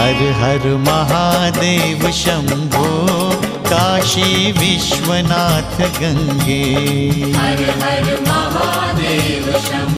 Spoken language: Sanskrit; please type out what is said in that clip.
हर हर महादेव शम्भो काशी विश्वनाथ गङ्गे